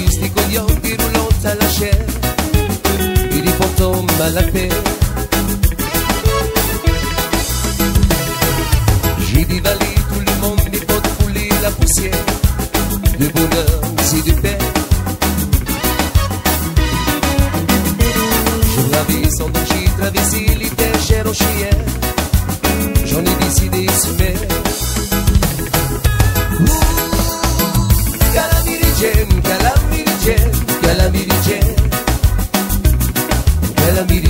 visti con gli occhi à la fantômes à la paix j'ai divalé tout le monde les potes fouler la poussière de bonheur aussi du père je l'avais sans doute traversé l'idée chère au chien para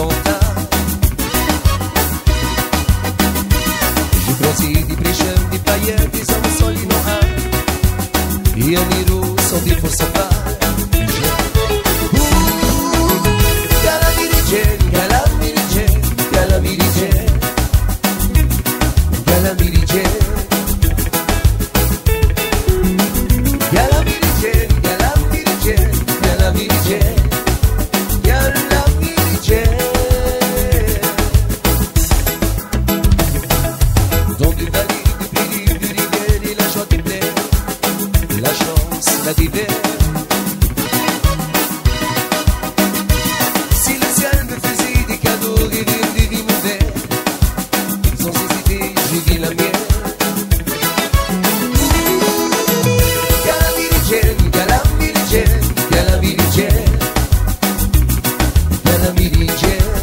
¡Gracias! gonna meet in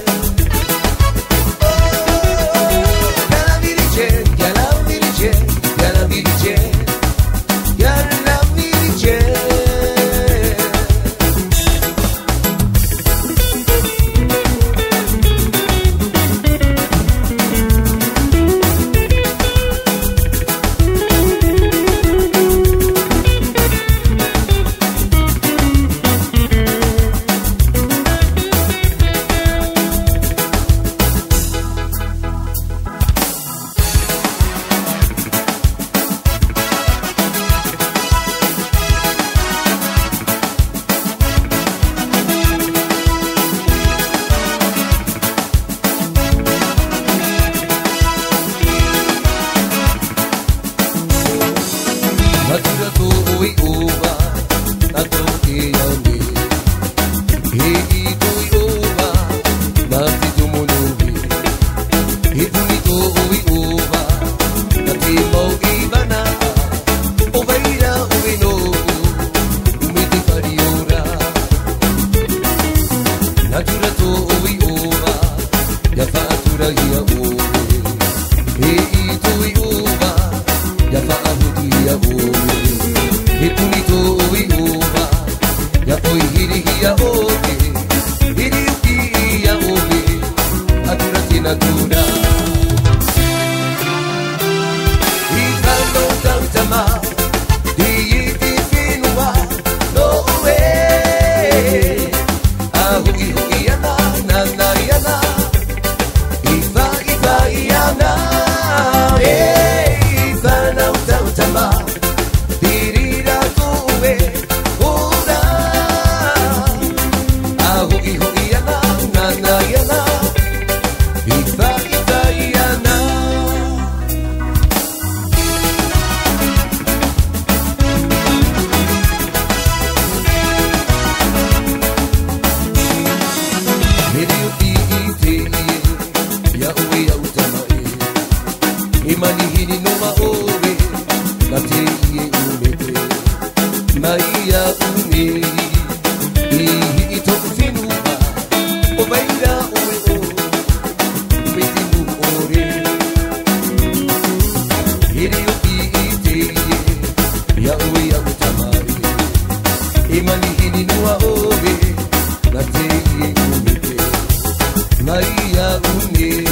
Maria Uni,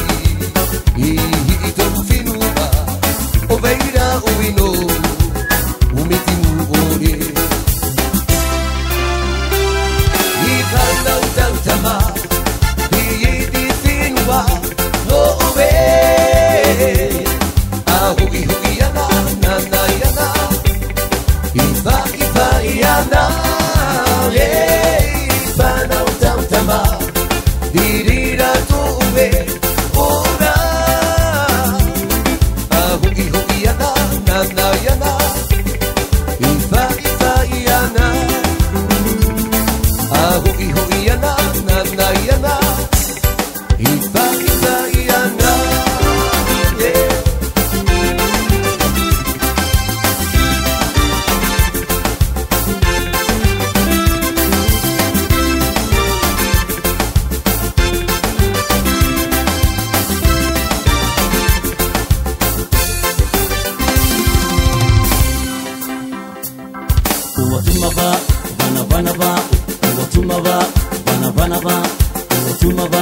Itomfinuba, Obeira Uinova. ubatumaba banabanaba ubatumaba banabanaba ubatumaba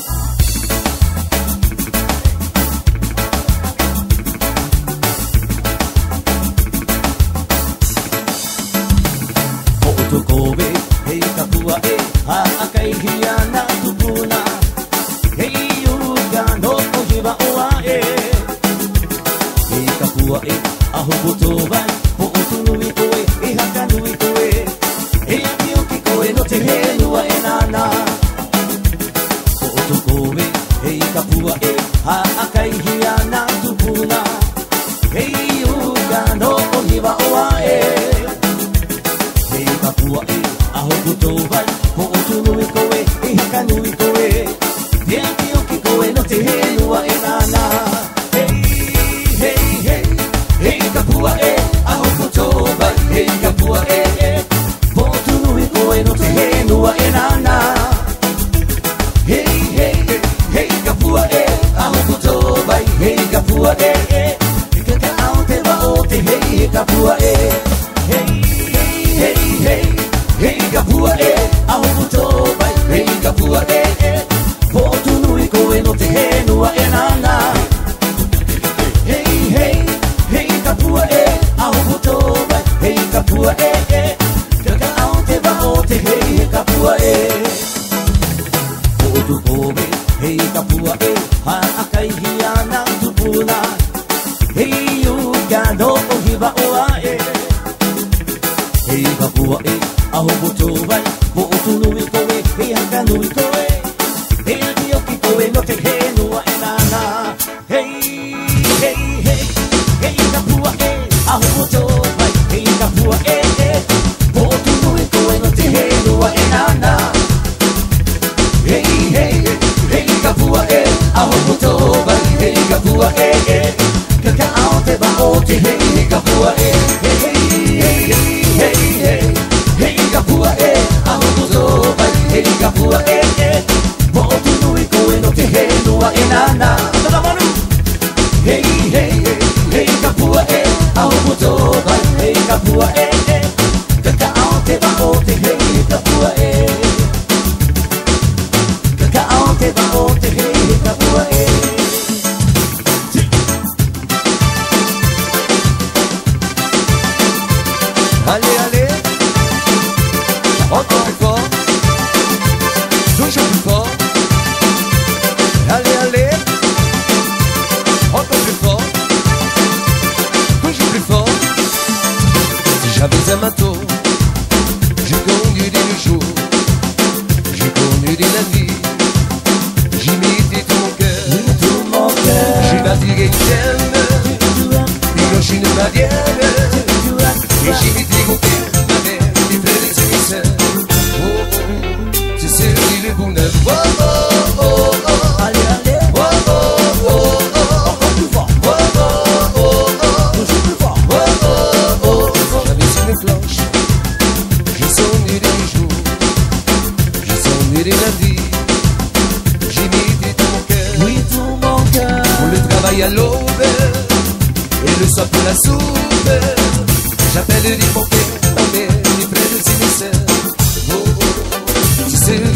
評判も衰て tubobe ei tapua e eh, a akaihiana tupuna ei ukano ohiva oa e eh. ei tapua e eh, ahobotovai mo otunui koe ei hakanui koe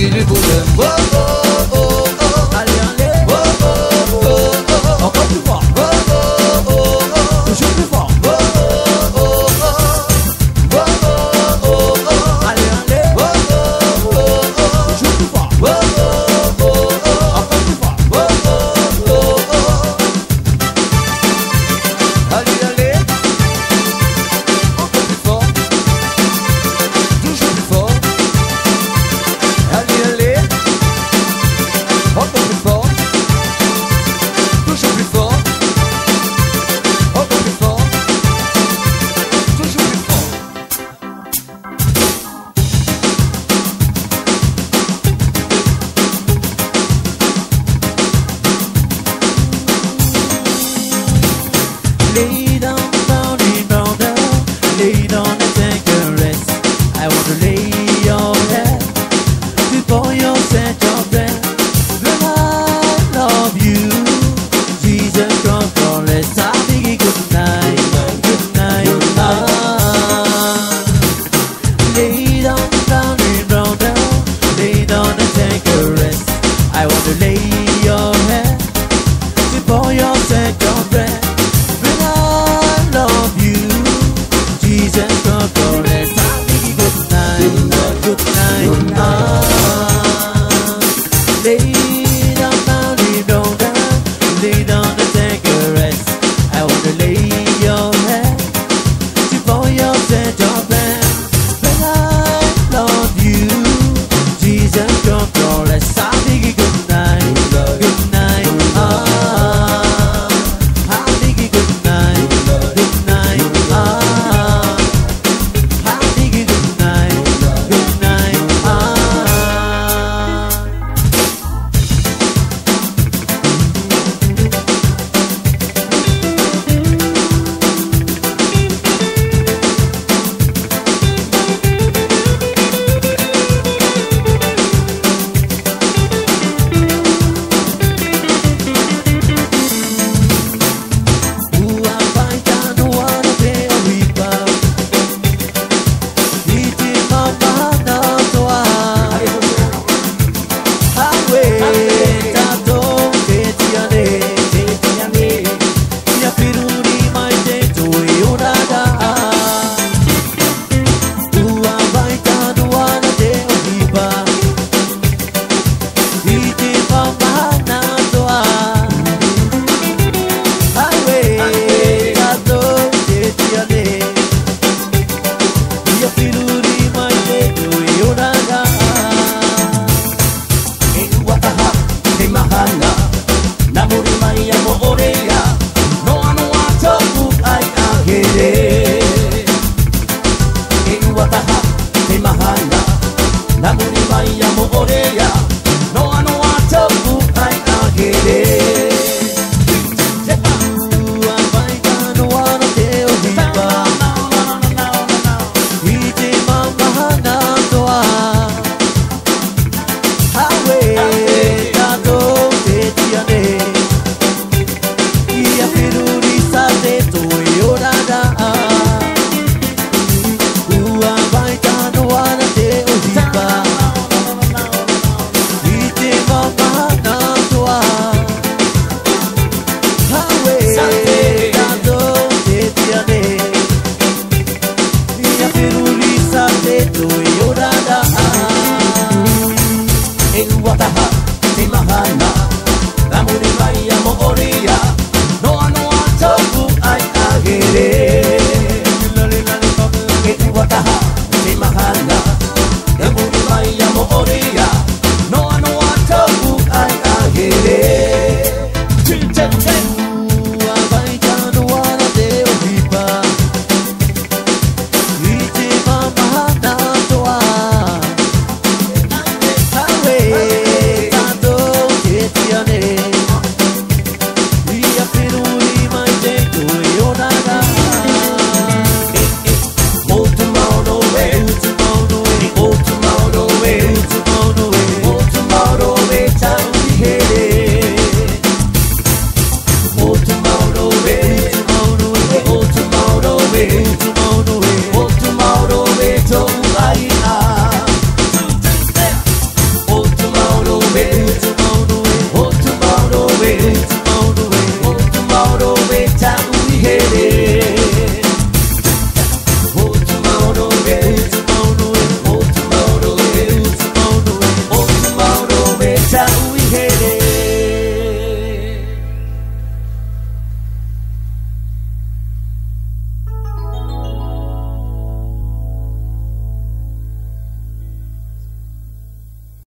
gibi bu. Whoa, whoa.